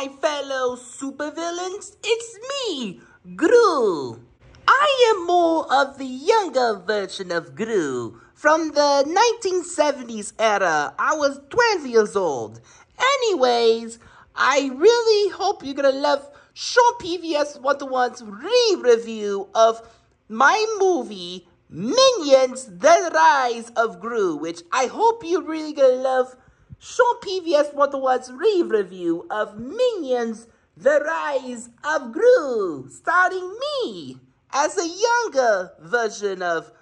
my fellow supervillains. It's me, Gru. I am more of the younger version of Gru. From the 1970s era, I was 12 years old. Anyways, I really hope you're gonna love Sean PVS 101's re-review of my movie, Minions, The Rise of Gru, which I hope you're really gonna love Sean PVS One's re-review of Minions, The Rise of Gru, starring me as a younger version of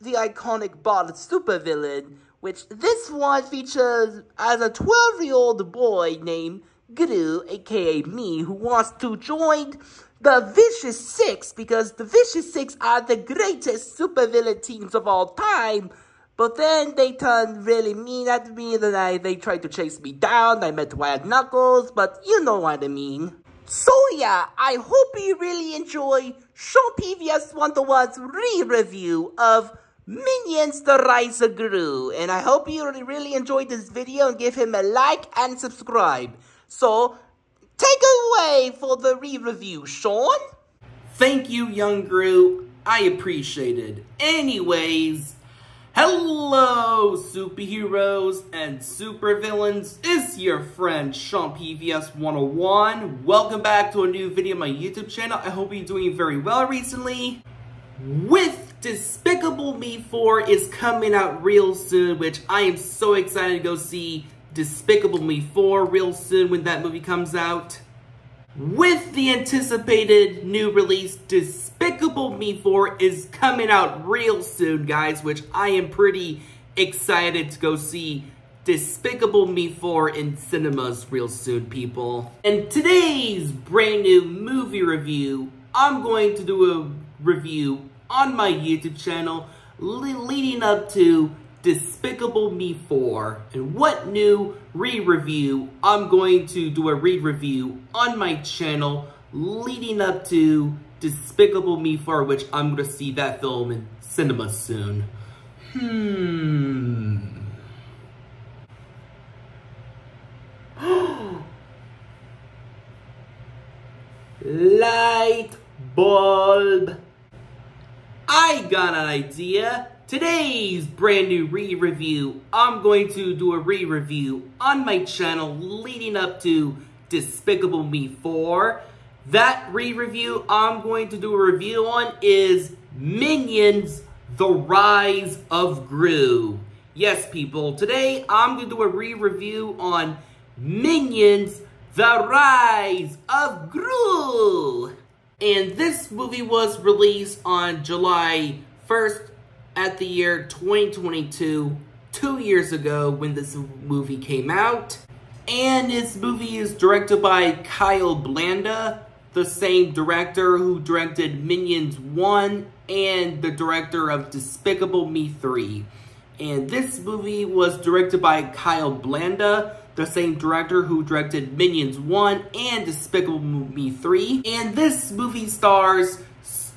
the iconic Bond supervillain, which this one features as a 12-year-old boy named Gru, aka me, who wants to join the Vicious Six because the Vicious Six are the greatest supervillain teams of all time. But then they turned really mean at me, then I, they tried to chase me down, I met White Knuckles, but you know what I mean. So yeah, I hope you really enjoy Sean PVS Wonder One's re-review of Minions The Rise of Gru. And I hope you really enjoyed this video and give him a like and subscribe. So, take away for the re-review, Sean. Thank you, Young Gru. I appreciate it. Anyways, hello, superheroes and supervillains. It's your friend, Sean PVS 101. Welcome back to a new video on my YouTube channel. I hope you're doing very well recently. With Despicable Me 4 is coming out real soon, which I am so excited to go see Despicable Me 4 real soon when that movie comes out. With the anticipated new release, Despicable Me 4 is coming out real soon, guys, which I am pretty excited to go see Despicable Me 4 in cinemas real soon, people. And today's brand new movie review, I'm going to do a review on my YouTube channel leading up to Despicable Me 4 and what new re-review I'm going to do a re-review on my channel leading up to Despicable Me 4 which I'm going to see that film in cinema soon. Hmm. Light bulb. I got an idea. Today's brand new re-review, I'm going to do a re-review on my channel leading up to Despicable Me 4. That re-review I'm going to do a review on is Minions The Rise of Gru. Yes, people, today I'm going to do a re-review on Minions The Rise of Gru. And this movie was released on July 1st at the year 2022, two years ago when this movie came out. And this movie is directed by Kyle Balda, the same director who directed Minions 1 and the director of Despicable Me 3. And this movie was directed by Kyle Balda, the same director who directed Minions 1 and Despicable Me 3. And this movie stars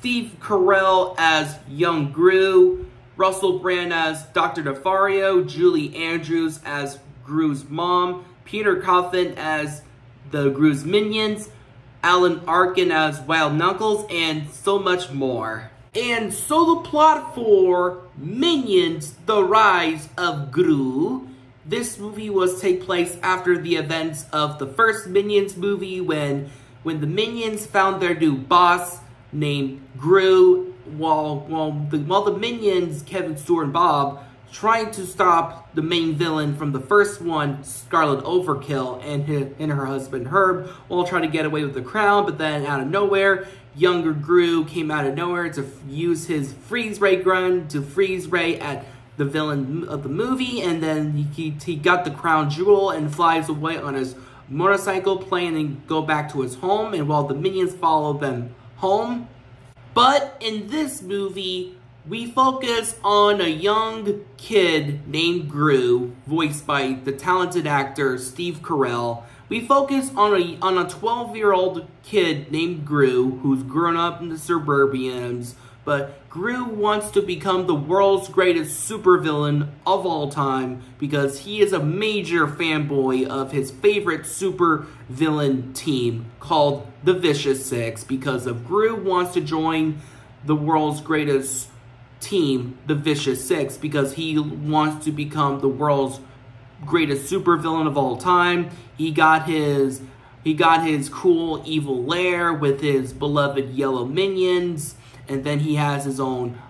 Steve Carell as Young Gru, Russell Brand as Dr. Nefario, Julie Andrews as Gru's mom, Peter Coffin as the Gru's minions, Alan Arkin as Wild Knuckles, and so much more. And so the plot for Minions, The Rise of Gru this movie was take place after the events of the first Minions movie when when the Minions found their new boss named Gru while while the while the Minions, Kevin Stuart and Bob, trying to stop the main villain from the first one, Scarlet Overkill, and his, and her husband Herb, while trying to get away with the crown, but then out of nowhere, younger Gru came out of nowhere to use his freeze ray gun to freeze ray at the villain of the movie, and then he, he got the crown jewel and flies away on his motorcycle plane and go back to his home, and while the minions follow them home. But in this movie, we focus on a young kid named Gru, voiced by the talented actor Steve Carell. We focus on a on a 12-year-old kid named Gru, who's grown up in the suburbians, but Gru wants to become the world's greatest supervillain of all time because he is a major fanboy of his favorite supervillain team called the Vicious Six because of Gru wants to join the world's greatest team, the Vicious Six, because he wants to become the world's greatest supervillain of all time. He got his he got his cool evil lair with his beloved yellow minions, and then he has his own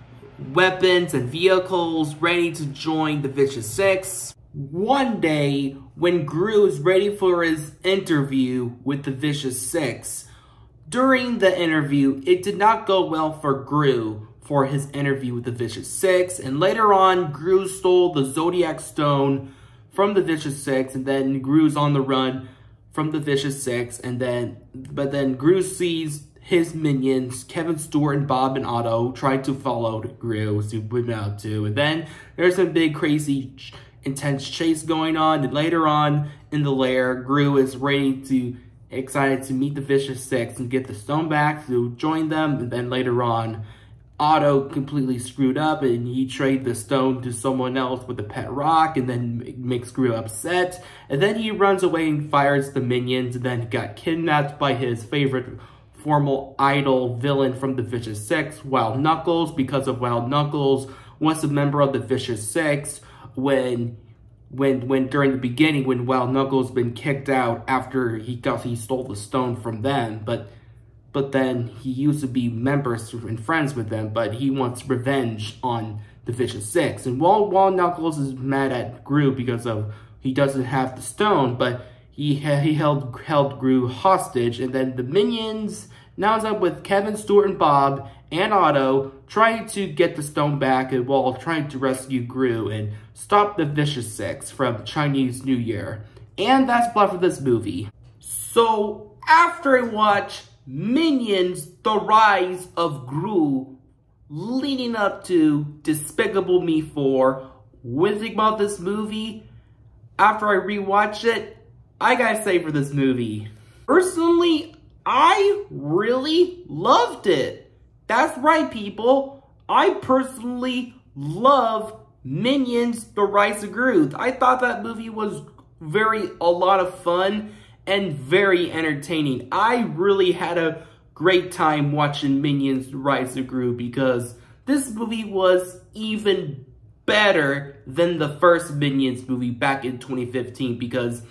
weapons and vehicles ready to join the Vicious Six. One day, when Gru is ready for his interview with the Vicious Six, during the interview, it did not go well for Gru for his interview with the Vicious Six, and later on, Gru stole the Zodiac Stone from the Vicious Six, and then Gru's on the run from the Vicious Six, and then, but then Gru sees his minions, Kevin Stuart and Bob and Otto, try to follow Gru out too. And then there's some big, crazy, intense chase going on. And later on in the lair, Gru is ready to, excited to meet the Vicious Six and get the stone back to join them. And then later on, Otto completely screwed up and he traded the stone to someone else with a pet rock and then makes Gru upset. And then he runs away and fires the minions and then got kidnapped by his favorite formal idol villain from the Vicious Six, Wild Knuckles, because of Wild Knuckles was a member of the Vicious Six when when when during the beginning when Wild Knuckles been kicked out after he got he stole the stone from them, but but then he used to be members and friends with them, but he wants revenge on the Vicious Six. And while, Wild Knuckles is mad at Gru because of he doesn't have the stone, but he he held held Gru hostage, and then the minions now it's up with Kevin Stuart and Bob and Otto trying to get the stone back and while trying to rescue Gru and stop the Vicious Six from Chinese New Year. And that's plot for this movie. So after I watch Minions, The Rise of Gru, leading up to Despicable Me 4. When think about this movie, after I rewatch it, I gotta say for this movie, personally, I really loved it. That's right, people. I personally love Minions, The Rise of Gru. I thought that movie was very, a lot of fun and very entertaining. I really had a great time watching Minions the Rise of Gru because this movie was even better than the first Minions movie back in 2015 because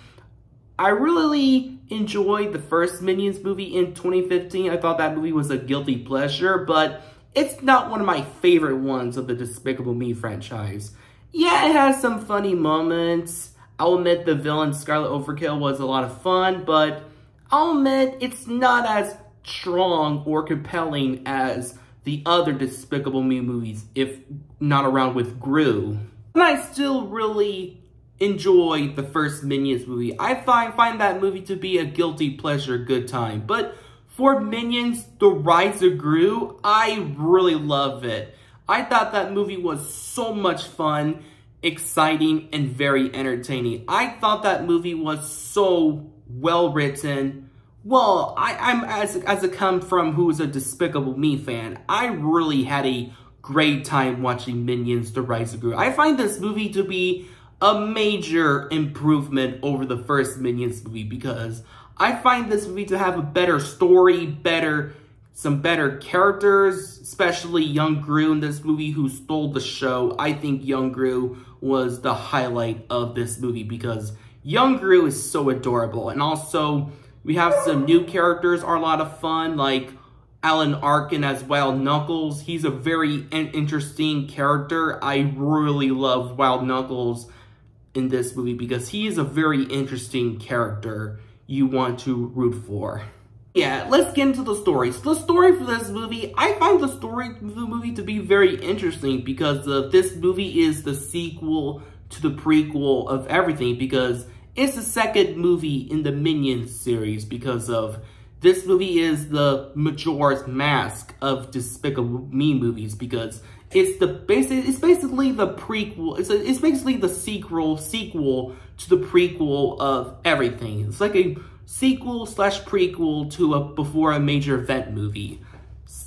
I really enjoyed the first Minions movie in 2015. I thought that movie was a guilty pleasure, but it's not one of my favorite ones of the Despicable Me franchise. Yeah, it has some funny moments, I'll admit the villain Scarlet Overkill was a lot of fun, but I'll admit it's not as strong or compelling as the other Despicable Me movies, if not around with Gru. And I still really enjoy the first Minions movie. I find, find that movie to be a guilty pleasure good time. But for Minions, The Rise of Gru, I really love it. I thought that movie was so much fun exciting, and very entertaining. I thought that movie was so well written. Well, I, am as as a come from who's a Despicable Me fan, I really had a great time watching Minions: The Rise of Gru. I find this movie to be a major improvement over the first Minions movie because I find this movie to have a better story, better some better characters, especially Young Gru in this movie who stole the show. I think Young Gru was the highlight of this movie because Young Gru is so adorable. And also, we have some new characters are a lot of fun, like Alan Arkin as Wild Knuckles. He's a very interesting character. I really love Wild Knuckles in this movie because he is a very interesting character you want to root for. Yeah, let's get into the story. So the story for this movie, I find the story of the movie to be very interesting because uh, this movie is the sequel to the prequel of everything because it's the second movie in the Minions series because of this movie is the Majora's Mask of Despicable Me movies because it's the basic it's basically the prequel it's a, it's basically the sequel sequel to the prequel of everything. It's like a sequel slash prequel to a before a major event movie.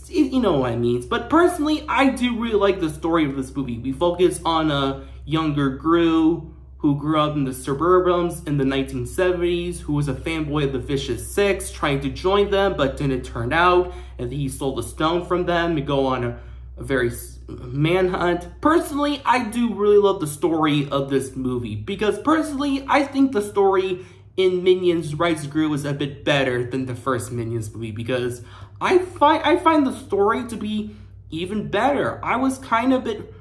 you know what I mean. But personally, I do really like the story of this movie. We focus on a younger Gru who grew up in the suburbs in the 1970s, who was a fanboy of the Vicious Six, trying to join them, but didn't turn out, and he stole the stone from them to go on a, a very manhunt. Personally, I do really love the story of this movie, because personally, I think the story in Minions Rise of Gru is a bit better than the first Minions movie, because I find I find the story to be even better. I was kind of bit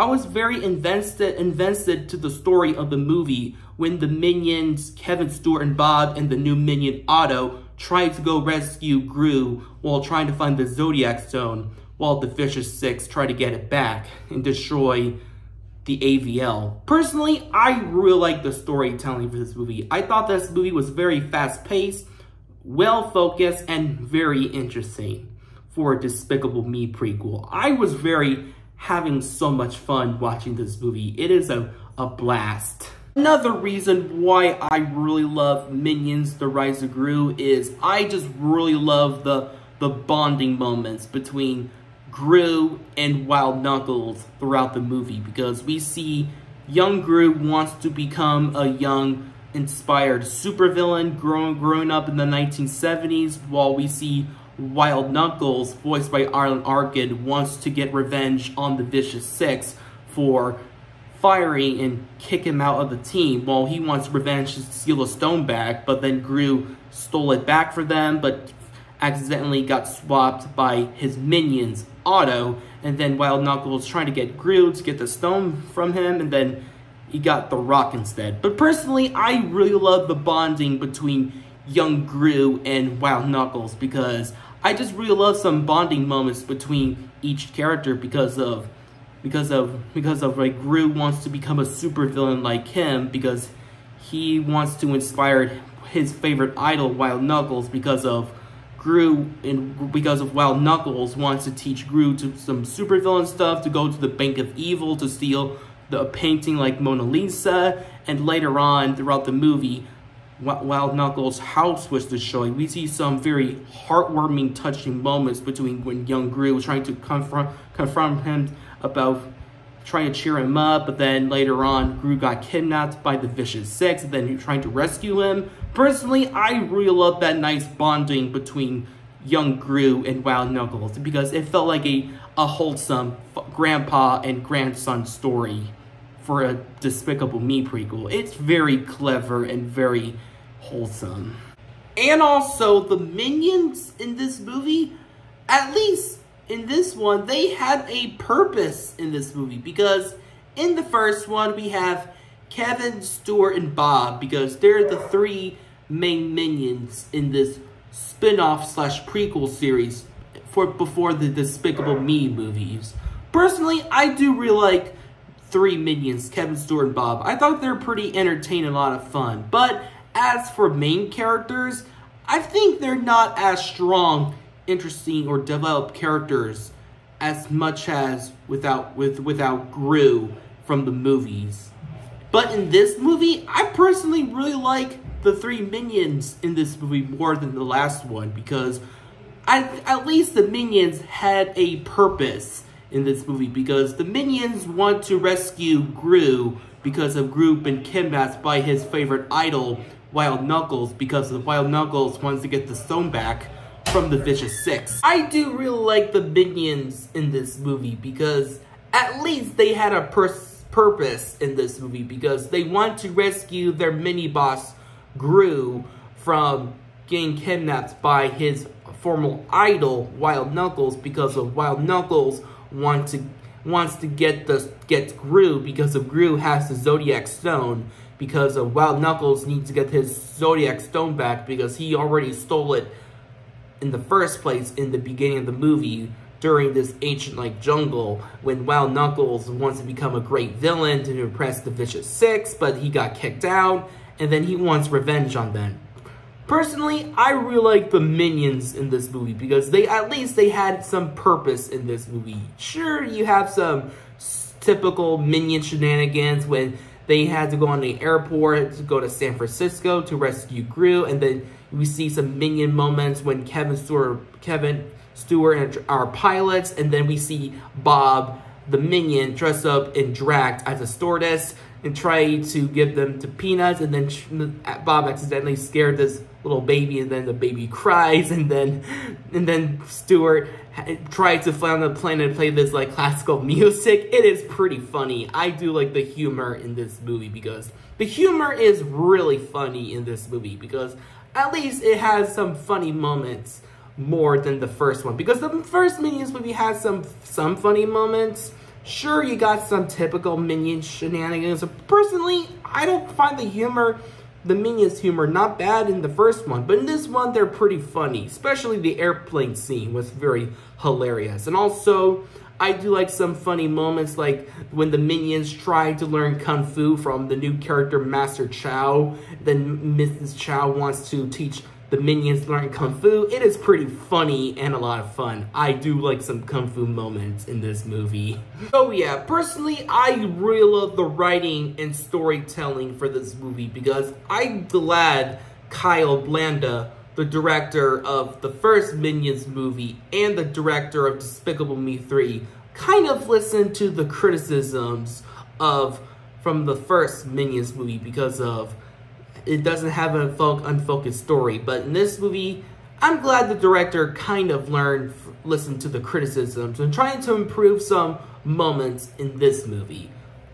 I was very invested invested to the story of the movie when the minions Kevin Stuart and Bob and the new minion Otto tried to go rescue Gru while trying to find the Zodiac Stone while the Vicious Six try to get it back and destroy the AVL. Personally, I really like the storytelling for this movie. I thought this movie was very fast-paced, well-focused, and very interesting for a Despicable Me prequel. I was very having so much fun watching this movie. It is a, a blast. Another reason why I really love Minions The Rise of Gru is I just really love the, the bonding moments between Gru and Wild Knuckles throughout the movie because we see young Gru wants to become a young inspired supervillain growing, growing up in the 1970s while we see Wild Knuckles, voiced by Alan Arkin, wants to get revenge on the Vicious Six for firing and kick him out of the team. While he wants revenge to steal the stone back, but then Gru stole it back for them, but accidentally got swapped by his minions, Otto, and then Wild Knuckles trying to get Gru to get the stone from him, and then he got the rock instead. But personally, I really love the bonding between young Gru and Wild Knuckles because I just really love some bonding moments between each character because of because of because of like Gru wants to become a supervillain like him because he wants to inspire his favorite idol Wild Knuckles because of Gru and because of Wild Knuckles wants to teach Gru to some supervillain stuff to go to the Bank of Evil to steal the painting like Mona Lisa and later on throughout the movie Wild Knuckles' house was destroyed, we see some very heartwarming, touching moments between when young Gru was trying to confront confront him about trying to cheer him up, but then later on, Gru got kidnapped by the Vicious Six, and then he trying to rescue him. Personally, I really love that nice bonding between young Gru and Wild Knuckles, because it felt like a, a wholesome grandpa and grandson story for a Despicable Me prequel. It's very clever and very wholesome. And also, the minions in this movie, at least in this one, they had a purpose in this movie. Because in the first one, we have Kevin, Stuart, and Bob. Because they're the three main minions in this spin-off slash prequel series for before the Despicable Me movies. Personally, I do really like three minions, Kevin, Stuart, and Bob. I thought they were pretty entertaining, a lot of fun. But as for main characters, I think they're not as strong, interesting, or developed characters as much as without with without Gru from the movies. But in this movie, I personally really like the three minions in this movie more than the last one because I, at least the minions had a purpose in this movie because the minions want to rescue Gru because of Gru been kidnapped by his favorite idol, Wild Knuckles because the Wild Knuckles wants to get the stone back from the Vicious Six. I do really like the minions in this movie because at least they had a purpose in this movie because they want to rescue their mini-boss Gru from getting kidnapped by his former idol Wild Knuckles because of Wild Knuckles want to wants to get the get Gru because of Gru has the Zodiac Stone because of Wild Knuckles needs to get his Zodiac Stone back because he already stole it in the first place in the beginning of the movie during this ancient like jungle when Wild Knuckles wants to become a great villain to impress the Vicious Six, but he got kicked out, and then he wants revenge on them. Personally, I really like the minions in this movie because they at least they had some purpose in this movie. Sure, you have some typical minion shenanigans when they had to go on the airport to go to San Francisco to rescue Gru, and then we see some minion moments when Kevin Stuart, Kevin Stuart and are pilots, and then we see Bob, the minion, dressed up and dragged as a stewardess and try to give them to Peanuts, and then Bob accidentally scared this little baby, and then the baby cries, and then and then Stuart tried to fly on the plane and play this like classical music. It is pretty funny. I do like the humor in this movie because the humor is really funny in this movie because at least it has some funny moments more than the first one because the first Minions movie has some some funny moments Sure, you got some typical Minion shenanigans. Personally, I don't find the humor, the Minions humor, not bad in the first one. But in this one, they're pretty funny. Especially the airplane scene was very hilarious. And also, I do like some funny moments like when the minions try to learn Kung Fu from the new character Master Chow. Then Mrs. Chow wants to teach the minions learn kung fu. It is pretty funny and a lot of fun. I do like some kung fu moments in this movie. So yeah, personally, I really love the writing and storytelling for this movie because I'm glad Kyle Balda, the director of the first Minions movie and the director of Despicable Me 3, kind of listened to the criticisms of from the first Minions movie because of it doesn't have an unfocused story. But in this movie, I'm glad the director kind of learned, listened to the criticisms, and trying to improve some moments in this movie.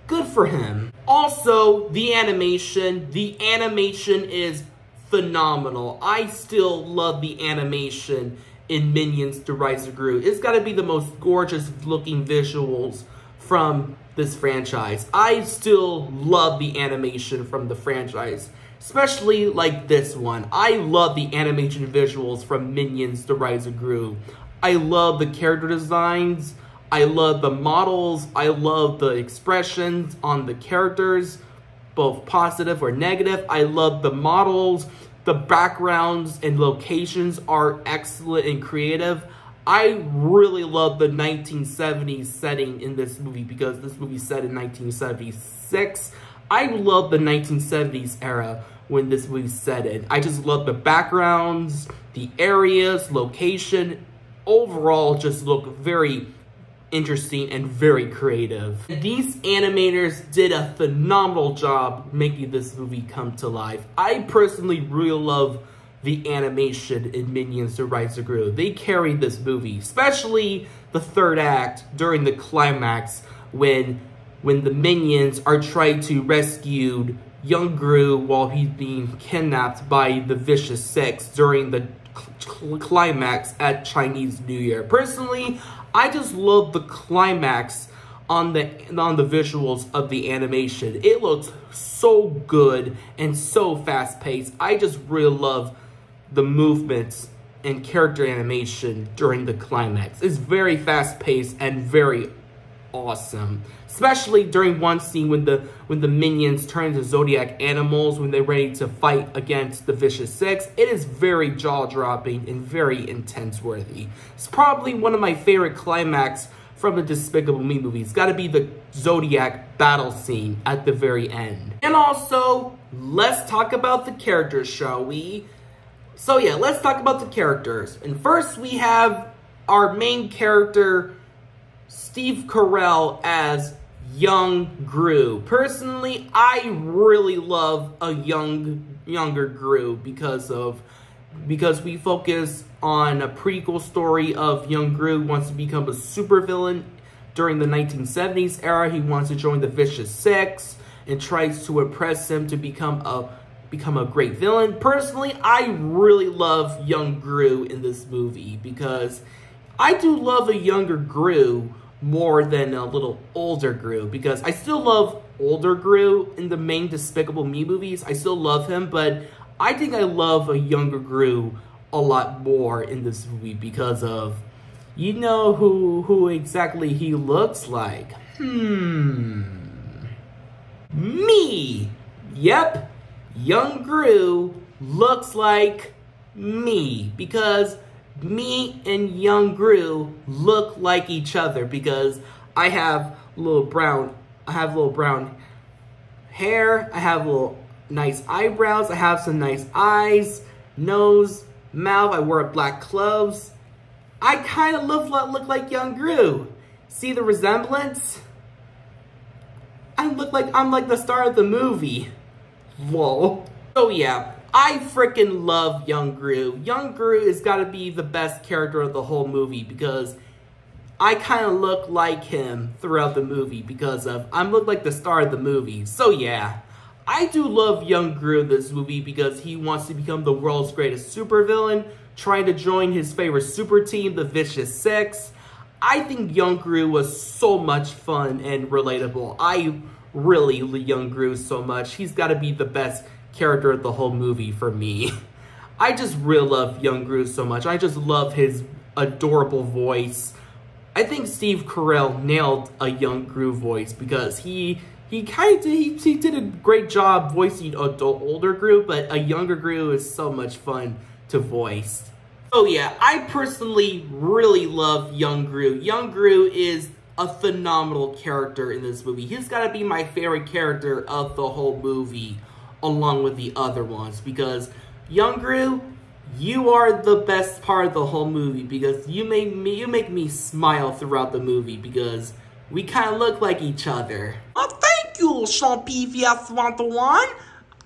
Good for him. Also, the animation. The animation is phenomenal. I still love the animation in Minions The Rise of Gru. It's got to be the most gorgeous looking visuals from this franchise. I still love the animation from the franchise. Especially like this one. I love the animation visuals from Minions The Rise of Gru. I love the character designs. I love the models. I love the expressions on the characters, both positive or negative. I love the models. The backgrounds and locations are excellent and creative. I really love the 1970s setting in this movie because this movie set in 1976. I love the 1970s era when this movie set in. I just love the backgrounds, the areas, location, overall just look very interesting and very creative. These animators did a phenomenal job making this movie come to life. I personally really love the animation in Minions The Rise of Gru. They carried this movie, especially the third act during the climax when when the minions are trying to rescue young Gru while he's being kidnapped by the Vicious Six during the cl climax at Chinese New Year. Personally, I just love the climax on the on the visuals of the animation. It looks so good and so fast paced. I just really love the movements and character animation during the climax. It's very fast paced and very awesome. Especially during one scene when the when the minions turn into zodiac animals when they're ready to fight against the vicious six. It is very jaw-dropping and very intense worthy. It's probably one of my favorite climax from the Despicable Me movie. It's gotta be the Zodiac battle scene at the very end. And also, let's talk about the characters, shall we? So yeah, let's talk about the characters. And first we have our main character, Steve Carell as young Gru. Personally, I really love a young younger Gru because of because we focus on a prequel story of young Gru wants to become a supervillain during the 1970s era. He wants to join the Vicious Six and tries to impress him to become a become a great villain. Personally, I really love young Gru in this movie because I do love a younger Gru more than a little older Gru because I still love older Gru in the main Despicable Me movies. I still love him, but I think I love a younger Gru a lot more in this movie because of you know who who exactly he looks like. Hmm. Me. Yep. Young Gru looks like me because me and young Gru look like each other because I have little brown, I have little brown hair. I have little nice eyebrows. I have some nice eyes, nose, mouth. I wear black clothes. I kind of look, look like young Gru. See the resemblance? I look like I'm like the star of the movie. Whoa. So yeah, I freaking love Young Gru. Young Gru is gotta be the best character of the whole movie because I kind of look like him throughout the movie because of I'm look like the star of the movie. So yeah, I do love Young Gru in this movie because he wants to become the world's greatest supervillain, trying to join his favorite super team, the Vicious Six. I think Young Gru was so much fun and relatable. I really love Young Gru so much. He's got to be the best character of the whole movie for me. I just really love Young Gru so much. I just love his adorable voice. I think Steve Carell nailed a Young Gru voice because he he kind of he, he did a great job voicing adult older Gru, but a younger Gru is so much fun to voice. Oh yeah, I personally really love Young Gru. Young Gru is a phenomenal character in this movie. He's got to be my favorite character of the whole movie along with the other ones because Young Gru, you are the best part of the whole movie because you make me you make me smile throughout the movie because we kind of look like each other. Oh, thank you, Sean PVS 101.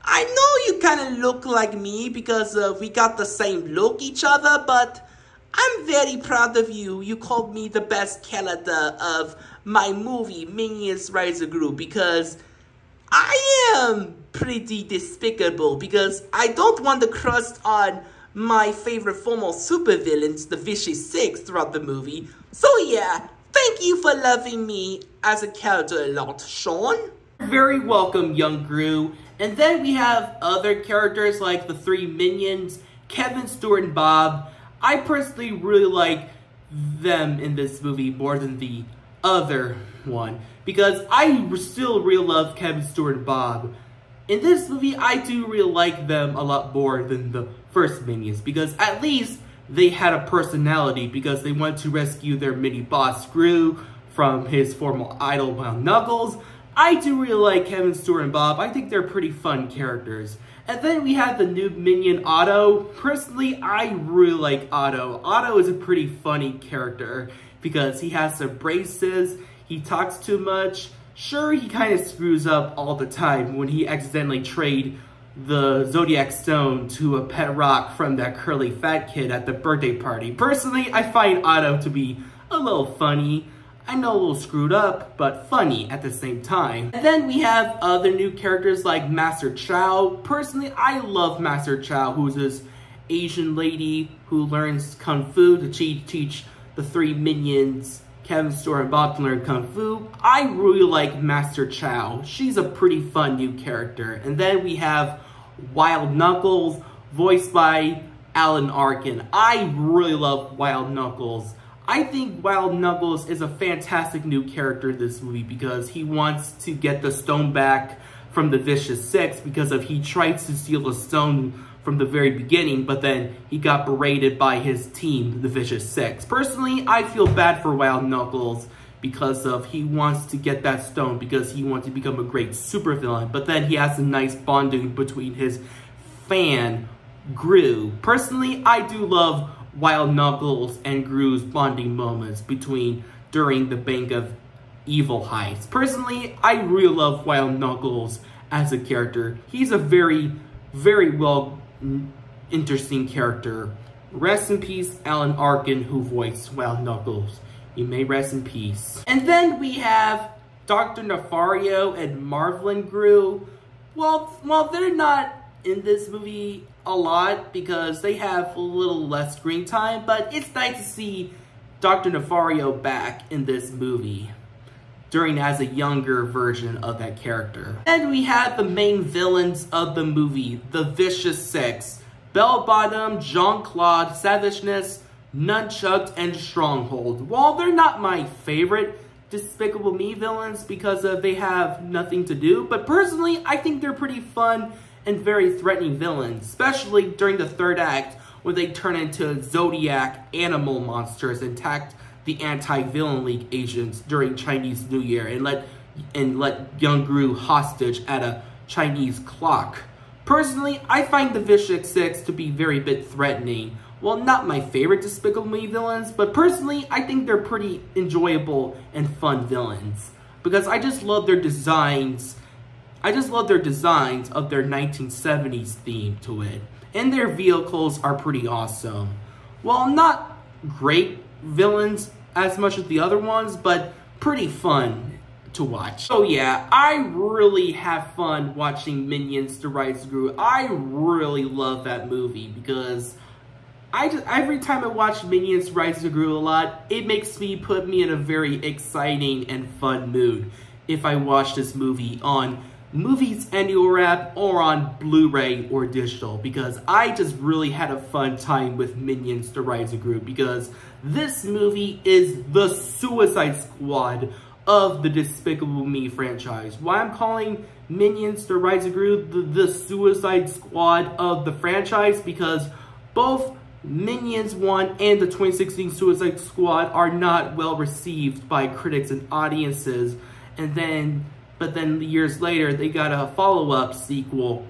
I know you kind of look like me because uh, we got the same look each other, but I'm very proud of you. You called me the best character of my movie, Minions Rise of Gru, because I am pretty despicable because I don't want the crust on my favorite form of supervillains, the Vicious Six, throughout the movie. So yeah, thank you for loving me as a character a lot, Sean. Very welcome, Young Gru. And then we have other characters like the three minions, Kevin, Stuart, and Bob. I personally really like them in this movie more than the other one because I still really love Kevin Stuart and Bob. In this movie, I do really like them a lot more than the first Minions because at least they had a personality because they went to rescue their mini boss Gru from his former idol Wild Knuckles. I do really like Kevin Stuart and Bob. I think they're pretty fun characters. And then we have the new minion Otto. Personally, I really like Otto. Otto is a pretty funny character because he has some braces, he talks too much. Sure, he kind of screws up all the time when he accidentally trade the Zodiac Stone to a pet rock from that curly fat kid at the birthday party. Personally, I find Otto to be a little funny. I know a little screwed up, but funny at the same time. And then we have other new characters like Master Chow. Personally, I love Master Chow, who's this Asian lady who learns Kung Fu to teach the three minions Kevin and Bob to learn Kung Fu. I really like Master Chow. She's a pretty fun new character. And then we have Wild Knuckles, voiced by Alan Arkin. I really love Wild Knuckles. I think Wild Knuckles is a fantastic new character in this movie because he wants to get the stone back from the Vicious Six because of he tries to steal the stone from the very beginning, but then he got berated by his team, the Vicious Six. Personally, I feel bad for Wild Knuckles because of he wants to get that stone because he wants to become a great supervillain, but then he has a nice bonding between his fan, Gru. Personally, I do love Wild Knuckles and Gru's bonding moments between during the Bank of Evil heist. Personally, I really love Wild Knuckles as a character. He's a very, very well interesting character. Rest in peace, Alan Arkin, who voiced Wild Knuckles. You may rest in peace. And then we have Dr. Nefario and Marvelyn Gru. Well, well, they're not in this movie a lot because they have a little less screen time, but it's nice to see Dr. Nefario back in this movie during as a younger version of that character. And we have the main villains of the movie, the Vicious Six, Belle Bottom, Jean-Clawed, Savageness, Nunchuck, and Stronghold. While they're not my favorite Despicable Me villains because uh, they have nothing to do, but personally, I think they're pretty fun and very threatening villains, especially during the third act when they turn into Zodiac animal monsters and the anti-villain league agents during Chinese New Year and let and let young Gru hostage at a Chinese clock. Personally, I find the Vicious Six to be very bit threatening. Well, not my favorite Despicable Me villains, but personally, I think they're pretty enjoyable and fun villains. Because I just love their designs. I just love their designs of their 1970s theme to it. And their vehicles are pretty awesome. Well, not great villains as much as the other ones, but pretty fun to watch. So yeah, I really have fun watching Minions Rise of Gru. I really love that movie because I just, every time I watch Minions Rise of Gru a lot, it makes me put me in a very exciting and fun mood if I watch this movie on Movies Anywhere or on Blu-ray or digital because I just really had a fun time with Minions The Rise of Gru because this movie is the Suicide Squad of the Despicable Me franchise. Why I'm calling Minions The Rise of Gru the, the Suicide Squad of the franchise because both Minions 1 and the 2016 Suicide Squad are not well received by critics and audiences. And then, but then years later, they got a follow-up sequel.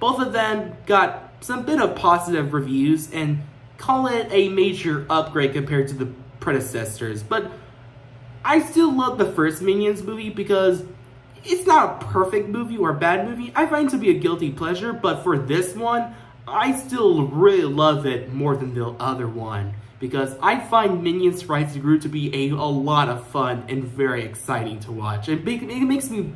Both of them got some bit of positive reviews and call it a major upgrade compared to the predecessors. But I still love the first Minions movie because it's not a perfect movie or a bad movie. I find it to be a guilty pleasure, but for this one, I still really love it more than the other one because I find Minions Rise of Gru to be a, a lot of fun and very exciting to watch. It, it makes me,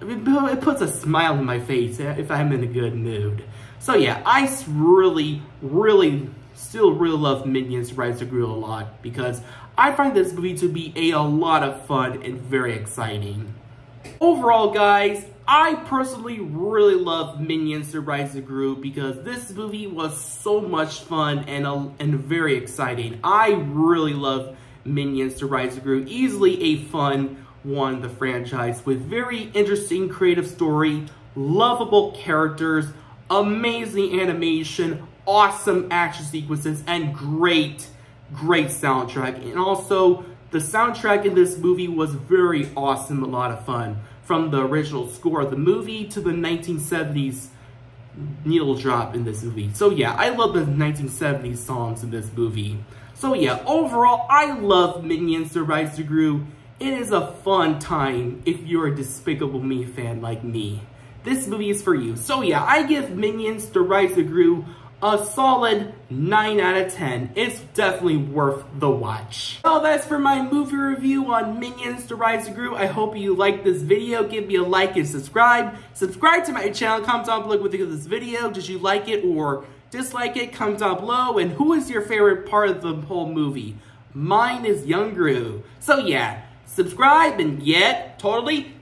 it puts a smile on my face if I'm in a good mood. So yeah, I really, really, still really love Minions Rise of Gru a lot because I find this movie to be a, a lot of fun and very exciting. Overall, guys, I personally really love Minions The Rise of Gru because this movie was so much fun and, uh, and very exciting. I really love Minions The Rise of Gru. Easily a fun one, the franchise, with very interesting creative story, lovable characters, amazing animation, awesome action sequences, and great great soundtrack. And also, the soundtrack in this movie was very awesome, a lot of fun. From the original score of the movie to the 1970s needle drop in this movie. So yeah, I love the 1970s songs in this movie. So yeah, overall, I love Minions The Rise of Gru. It is a fun time if you're a Despicable Me fan like me. This movie is for you. So yeah, I give Minions The Rise of Gru a solid 9 out of 10. It's definitely worth the watch. Well, that's for my movie review on Minions The Rise of Gru. I hope you liked this video. Give me a like and subscribe. Subscribe to my channel. Comment down below what you think of this video. Did you like it or dislike it? Comment down below. And who is your favorite part of the whole movie? Mine is Young Gru. So yeah, subscribe and get totally